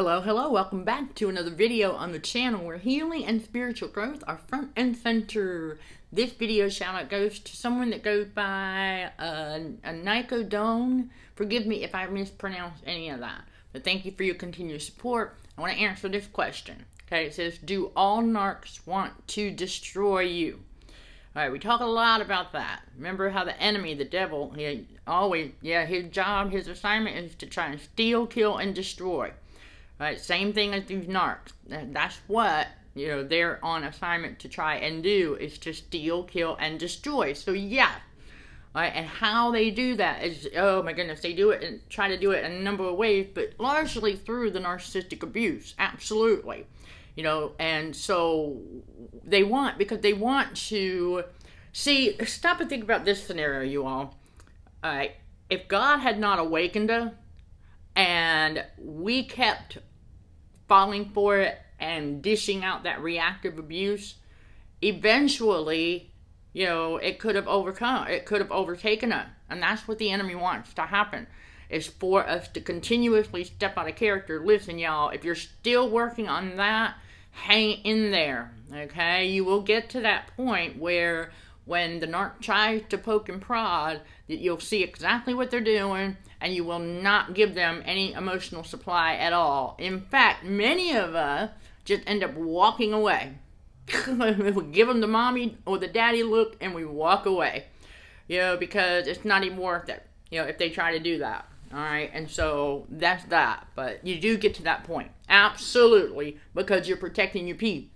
Hello, hello, welcome back to another video on the channel where healing and spiritual growth are front and center. This video shout out goes to someone that goes by uh, a Nico Don. Forgive me if I mispronounce any of that, but thank you for your continued support. I want to answer this question. Okay, it says, Do all narcs want to destroy you? All right, we talk a lot about that. Remember how the enemy, the devil, he always, yeah, his job, his assignment is to try and steal, kill, and destroy. Right, same thing as these narcs. That's what you know they're on assignment to try and do is to steal, kill, and destroy. So yeah, right, and how they do that is oh my goodness, they do it and try to do it in a number of ways, but largely through the narcissistic abuse. Absolutely, you know, and so they want because they want to see. Stop and think about this scenario, you all. All right, if God had not awakened us and we kept falling for it and dishing out that reactive abuse, eventually, you know, it could have overcome, it could have overtaken us. And that's what the enemy wants to happen is for us to continuously step out of character. Listen, y'all, if you're still working on that, hang in there. Okay? You will get to that point where when the narc tries to poke and prod, that you'll see exactly what they're doing and you will not give them any emotional supply at all. In fact, many of us just end up walking away. we give them the mommy or the daddy look and we walk away. You know, because it's not even worth it, you know, if they try to do that. All right, and so that's that. But you do get to that point. Absolutely, because you're protecting your peace.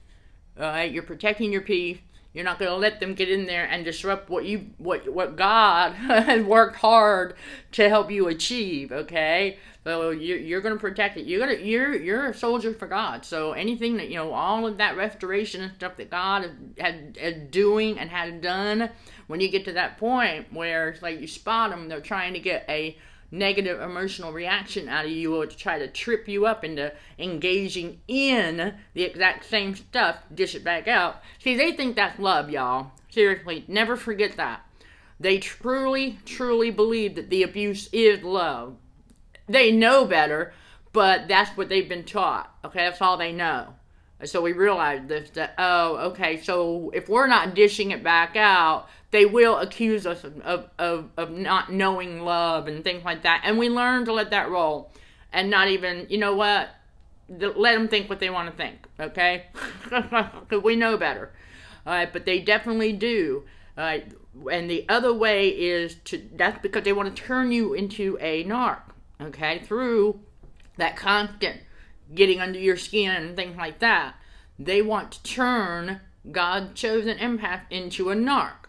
All right, you're protecting your peace you're not going to let them get in there and disrupt what you what what God has worked hard to help you achieve. Okay, so you're, you're going to protect it. You're gonna you're you're a soldier for God. So anything that you know, all of that restoration and stuff that God had, had doing and had done, when you get to that point where it's like you spot them, they're trying to get a negative emotional reaction out of you or to try to trip you up into engaging in the exact same stuff, dish it back out. See, they think that's love, y'all. Seriously, never forget that. They truly, truly believe that the abuse is love. They know better, but that's what they've been taught. Okay, that's all they know. So we realized this that, oh, okay, so if we're not dishing it back out, they will accuse us of, of, of, not knowing love and things like that. And we learn to let that roll and not even, you know what? Let them think what they want to think, okay? Because we know better. All right, but they definitely do. All right, and the other way is to, that's because they want to turn you into a narc, okay? Through that constant getting under your skin and things like that. They want to turn God chosen empath into a narc.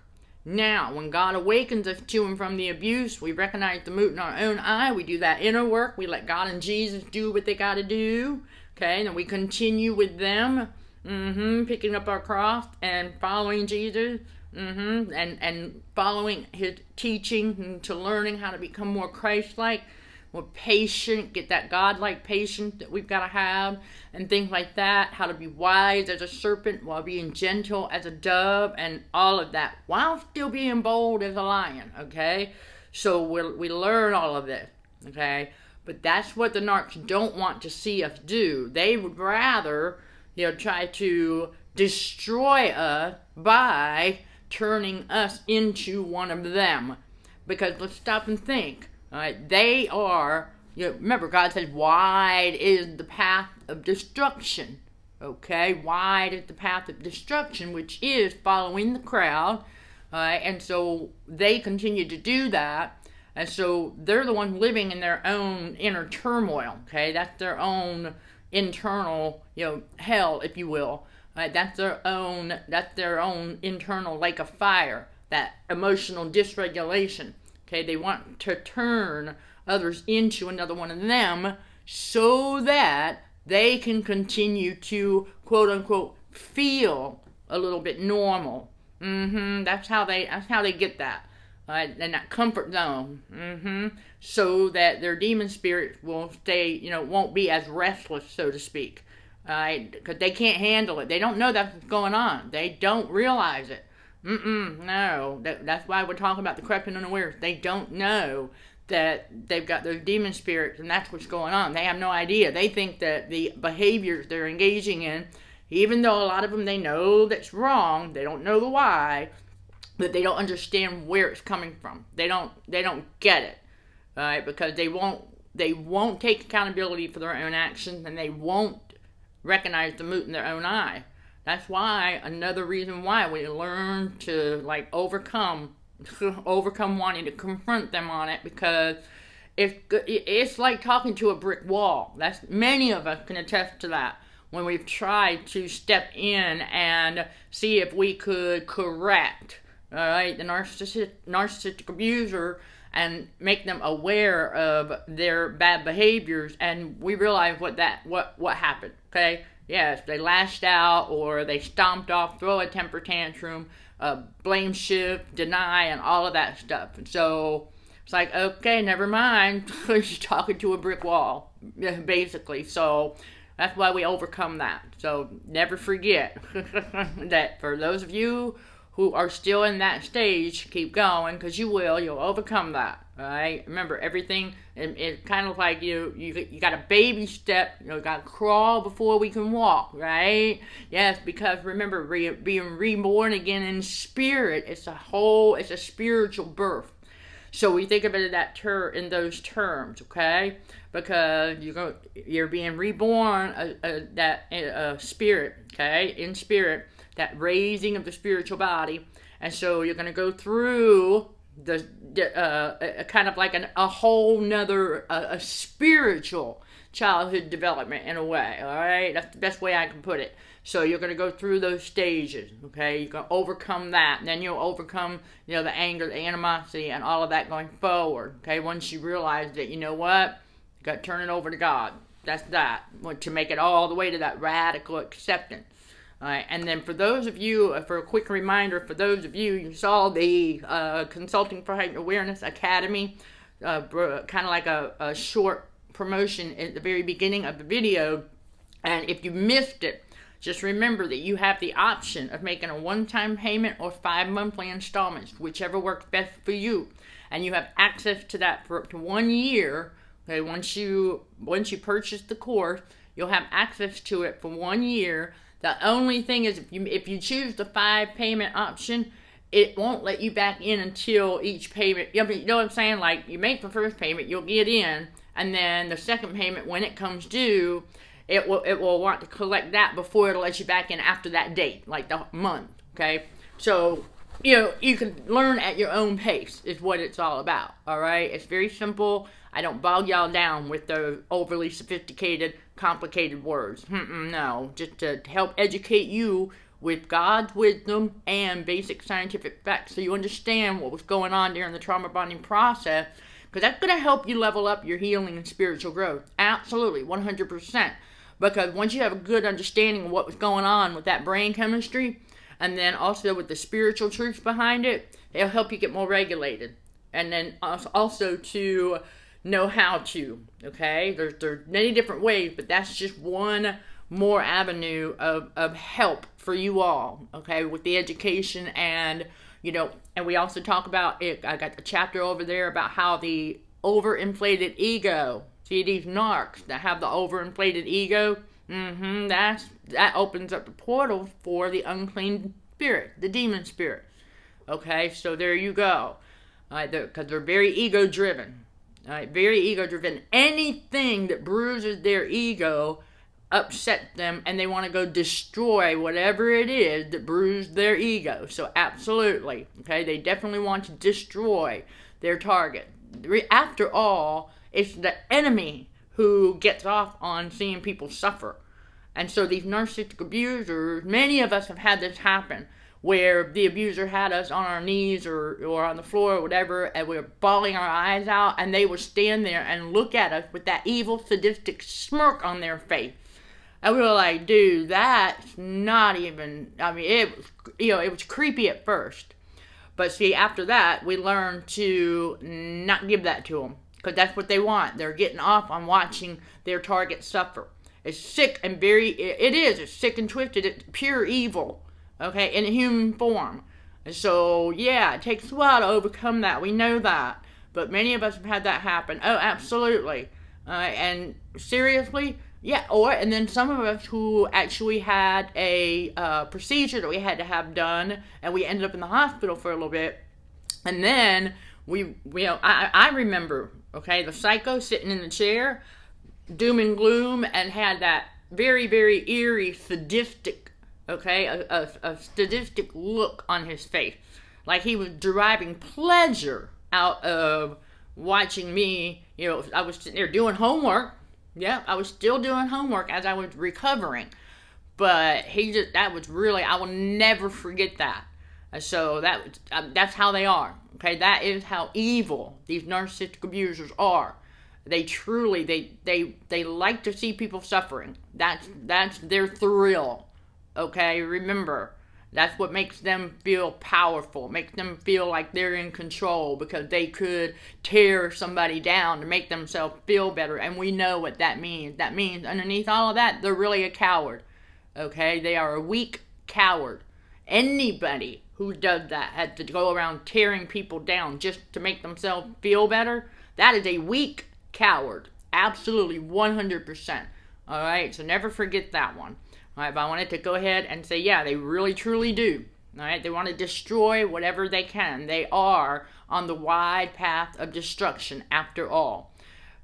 Now, when God awakens us to and from the abuse, we recognize the moot in our own eye. We do that inner work. We let God and Jesus do what they got to do. Okay, and then we continue with them, mm-hmm, picking up our cross and following Jesus, mm-hmm, and and following His teaching to learning how to become more Christ-like more patient, get that godlike patience that we've got to have, and things like that. How to be wise as a serpent while being gentle as a dove, and all of that, while still being bold as a lion, okay? So we we learn all of this, okay? But that's what the narcs don't want to see us do. They would rather, you know, try to destroy us by turning us into one of them. Because let's stop and think they are. You know, remember, God says, "Wide is the path of destruction." Okay, wide is the path of destruction, which is following the crowd. And so they continue to do that, and so they're the ones living in their own inner turmoil. Okay, that's their own internal, you know, hell, if you will. Right, that's their own. That's their own internal lake of fire. That emotional dysregulation. Okay, they want to turn others into another one of them so that they can continue to quote unquote feel a little bit normal. Mm-hmm. That's how they that's how they get that. Uh, in that comfort zone. Mm-hmm. So that their demon spirits will stay, you know, won't be as restless, so to speak. Because they can't handle it. They don't know that's going on. They don't realize it. Mm-mm, no. That, that's why we're talking about the creeping unawares. They don't know that they've got those demon spirits and that's what's going on. They have no idea. They think that the behaviors they're engaging in, even though a lot of them they know that's wrong, they don't know the why, but they don't understand where it's coming from. They don't they don't get it. Right? Because they won't they won't take accountability for their own actions and they won't recognize the moot in their own eye. That's why another reason why we learn to like overcome overcome wanting to confront them on it because it's it's like talking to a brick wall. That's many of us can attest to that when we've tried to step in and see if we could correct all right the narcissistic narcissistic abuser and make them aware of their bad behaviors and we realize what that what what happened okay yes they lashed out or they stomped off throw a temper tantrum uh, blame shift deny and all of that stuff. And so it's like okay never mind. You're talking to a brick wall basically. So that's why we overcome that. So never forget that for those of you who are still in that stage, keep going because you will. You'll overcome that. Right? Remember, everything. It, it kind of like you. You you got a baby step. You know, got to crawl before we can walk. Right? Yes, because remember, re, being reborn again in spirit. It's a whole. It's a spiritual birth. So we think of it in that ter- in those terms, okay? Because you're go, you're being reborn, uh, uh, that uh, spirit, okay, in spirit that raising of the spiritual body. And so you're going to go through the, uh, kind of like an, a whole nother a, a spiritual childhood development in a way. All right, that's the best way I can put it. So you're going to go through those stages. Okay, you're going to overcome that, and then you'll overcome you know the anger, the animosity, and all of that going forward. Okay, once you realize that you know what, you got to turn it over to God. That's that. To make it all the way to that radical acceptance. And then for those of you, uh, for a quick reminder, for those of you, you saw the uh, Consulting for Heightened Awareness Academy, uh, kind of like a, a short promotion at the very beginning of the video. And if you missed it, just remember that you have the option of making a one-time payment or five monthly installments, whichever works best for you. And you have access to that for up to one year. Okay, once you once you purchase the course, you'll have access to it for one year the only thing is if you if you choose the five payment option, it won't let you back in until each payment. You know what I'm saying? Like you make the first payment, you'll get in, and then the second payment when it comes due, it will it will want to collect that before it'll let you back in after that date, like the month. Okay, so you know you can learn at your own pace is what it's all about. All right, it's very simple. I don't bog y'all down with the overly sophisticated, complicated words. Mm-mm, no, just to help educate you with God's wisdom and basic scientific facts so you understand what was going on during the trauma bonding process because that's going to help you level up your healing and spiritual growth. Absolutely, 100%. Because once you have a good understanding of what was going on with that brain chemistry, and then also with the spiritual truths behind it, it'll help you get more regulated. And then also to know how to. Okay, there's there's many different ways, but that's just one more avenue of, of help for you all. Okay, with the education and you know, and we also talk about it. I got the chapter over there about how the overinflated ego. See these narcs that have the overinflated ego. Mm-hmm. That's that opens up the portal for the unclean spirit, the demon spirit. Okay, so there you go. Because they're, they're very ego driven. All right, very ego driven. Anything that bruises their ego upset them and they want to go destroy whatever it is that bruised their ego. So, absolutely. Okay, they definitely want to destroy their target. After all, it's the enemy who gets off on seeing people suffer. And so, these narcissistic abusers, many of us have had this happen where the abuser had us on our knees or, or on the floor or whatever, and we were bawling our eyes out, and they would stand there and look at us with that evil, sadistic smirk on their face. And we were like, dude, that's not even, I mean, it was, you know, it was creepy at first. But see, after that, we learned to not give that to them because that's what they want. They're getting off on watching their target suffer. It's sick and very, it is, it's sick and twisted. It's pure evil okay, in human form. So, yeah, it takes a while to overcome that. We know that. but many of us have had that happen. Oh, absolutely. Uh, and seriously, yeah, or and then some of us who actually had a uh, procedure that we had to have done, and we ended up in the hospital for a little bit, and then we, you know, I, I remember, okay, the psycho sitting in the chair, doom and gloom, and had that very, very eerie, sadistic, okay, a, a, a sadistic look on his face, like he was deriving pleasure out of watching me. You know, I was sitting there doing homework yeah, I was still doing homework as I was recovering. But he just, that was really, I will never forget that. So that um, that's how they are. Okay, that is how evil these narcissistic abusers are. They truly they they they like to see people suffering. That's that's their thrill. Okay, remember that's what makes them feel powerful, makes them feel like they're in control because they could tear somebody down to make themselves feel better. And we know what that means. That means underneath all of that, they're really a coward. Okay? They are a weak coward. Anybody who does that has to go around tearing people down just to make themselves feel better. That is a weak coward. Absolutely 100%. All right? So never forget that one. All right, but I wanted to go ahead and say, yeah, they really truly do. All right, they want to destroy whatever they can. They are on the wide path of destruction after all.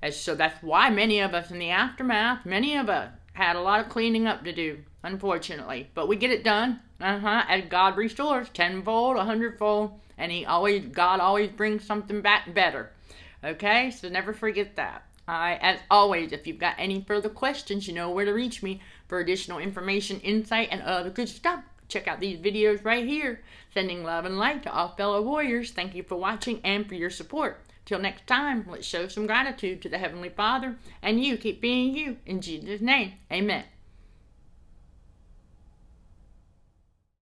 And so that's why many of us in the aftermath, many of us had a lot of cleaning up to do, unfortunately. But we get it done. Uh-huh. As God restores tenfold, a hundredfold, and He always God always brings something back better. Okay? So never forget that. Alright, as always, if you've got any further questions, you know where to reach me. For additional information, insight, and other good stuff, check out these videos right here. Sending love and light to all fellow warriors. Thank you for watching and for your support. Till next time, let's show some gratitude to the Heavenly Father, and you keep being you. In Jesus' name, amen.